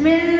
Bismillah.